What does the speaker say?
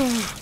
Oh.